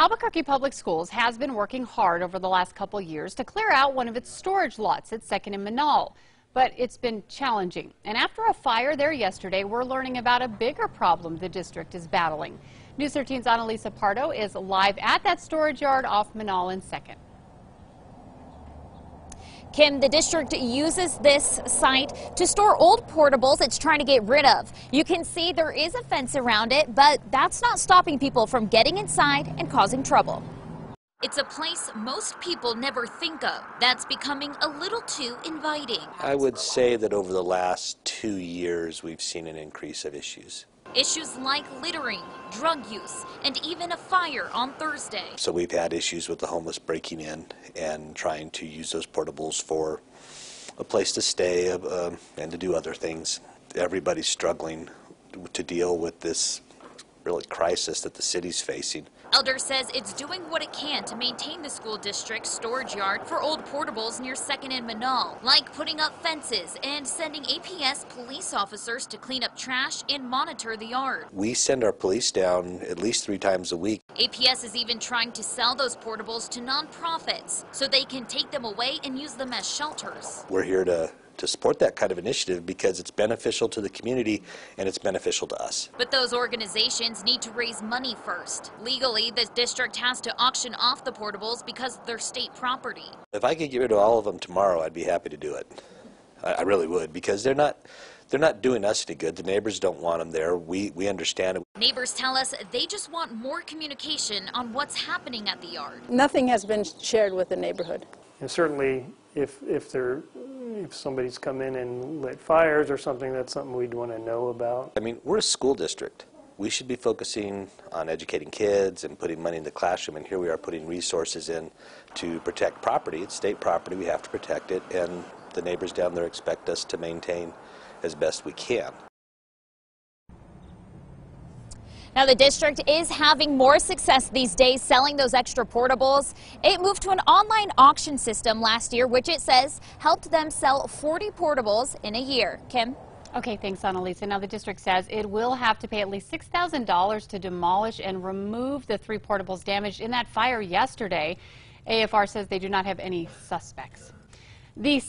Albuquerque Public Schools has been working hard over the last couple years to clear out one of its storage lots at 2nd and Menaul. But it's been challenging. And after a fire there yesterday, we're learning about a bigger problem the district is battling. News 13's Annalisa Pardo is live at that storage yard off Menaul and 2nd. Kim, the district uses this site to store old portables it's trying to get rid of. You can see there is a fence around it, but that's not stopping people from getting inside and causing trouble. It's a place most people never think of that's becoming a little too inviting. I would say that over the last two years, we've seen an increase of issues. Issues like littering, drug use, and even a fire on Thursday. So we've had issues with the homeless breaking in and trying to use those portables for a place to stay uh, and to do other things. Everybody's struggling to deal with this really crisis that the city's facing. Elder says it's doing what it can to maintain the school district's storage yard for old portables near 2nd and Menaul, like putting up fences and sending APS police officers to clean up trash and monitor the yard. We send our police down at least three times a week. APS is even trying to sell those portables to nonprofits so they can take them away and use them as shelters. We're here to to support that kind of initiative because it's beneficial to the community and it's beneficial to us. But those organizations need to raise money first. Legally, the district has to auction off the portables because they're state property. If I could get rid of all of them tomorrow, I'd be happy to do it. I, I really would because they're not they're not doing us any good. The neighbors don't want them there. We, we understand it. Neighbors tell us they just want more communication on what's happening at the yard. Nothing has been shared with the neighborhood. And certainly, if, if there if somebody's come in and lit fires or something, that's something we'd want to know about. I mean, we're a school district. We should be focusing on educating kids and putting money in the classroom, and here we are putting resources in to protect property. It's state property, we have to protect it, and the neighbors down there expect us to maintain as best we can. Now, the district is having more success these days selling those extra portables. It moved to an online auction system last year, which it says helped them sell 40 portables in a year. Kim? Okay, thanks, Annalisa. Now, the district says it will have to pay at least $6,000 to demolish and remove the three portables damaged in that fire yesterday. AFR says they do not have any suspects. The